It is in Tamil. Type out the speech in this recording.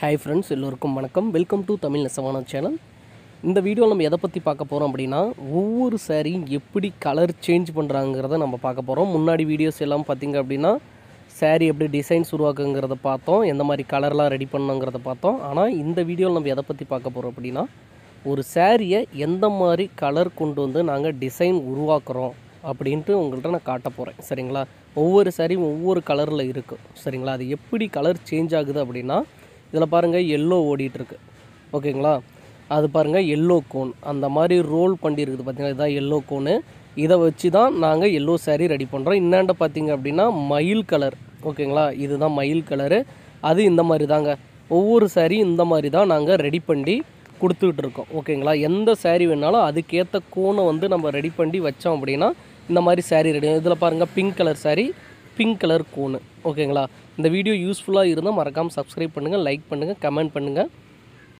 ஹாய் ஃப்ரெண்ட்ஸ் எல்லோருக்கும் வணக்கம். வெல்கம் டு தமிழ் நெசவான சேனல் இந்த வீடியோவில் நம்ம எதை பற்றி பார்க்க போகிறோம் அப்படின்னா ஒவ்வொரு சாரியும் எப்படி கலர் சேஞ்ச் பண்ணுறாங்கிறத நம்ம பார்க்க போகிறோம் முன்னாடி வீடியோஸ் எல்லாம் பார்த்திங்க அப்படின்னா saree எப்படி டிசைன்ஸ் உருவாக்குங்கிறத பார்த்தோம் எந்த மாதிரி கலர்லாம் ரெடி பண்ணுங்கிறத பார்த்தோம். ஆனால் இந்த வீடியோவில் நம்ம எதை பற்றி பார்க்க போகிறோம் அப்படின்னா ஒரு சாரியை எந்த மாதிரி கலர் கொண்டு வந்து நாங்கள் டிசைன் உருவாக்குறோம் அப்படின்ட்டு உங்கள்கிட்ட நான் காட்ட போகிறேன் சரிங்களா? ஒவ்வொரு சாரியும் ஒவ்வொரு கலரில் இருக்கும் சரிங்களா? அது எப்படி கலர் சேஞ்ச் ஆகுது அப்படின்னா இதில் பாருங்கள் எல்லோ ஓடிட்டுருக்கு. ஓகேங்களா? அது பாருங்கள் எல்லோ கோன் அந்த மாதிரி ரோல் பண்ணியிருக்குது பார்த்தீங்களா? இதுதான் எல்லோ கோனு இதை வச்சு தான் நாங்கள் எல்லோ சாரீ ரெடி பண்ணுறோம் இன்னாண்ட பார்த்தீங்க அப்படின்னா மயில் கலர் ஓகேங்களா? இதுதான் மயில் கலரு அது இந்த மாதிரி தாங்க ஒவ்வொரு சாரீ இந்த மாதிரி தான் நாங்கள் ரெடி பண்ணி கொடுத்துக்கிட்டு இருக்கோம். ஓகேங்களா? எந்த சாரீ வேணாலும் அதுக்கேற்ற கோனை வந்து நம்ம ரெடி பண்ணி வச்சோம் அப்படின்னா இந்த மாதிரி சாரீ ரெடி இதில் பாருங்கள் pink colour sari pink colour கோனு ஓகேங்களா இந்த வீடியோ யூஸ்ஃபுல்லாக இருந்தால் மறக்காமல் சப்ஸ்கிரைப் பண்ணுங்கள் லைக் பண்ணுங்கள் கமெண்ட் பண்ணுங்கள்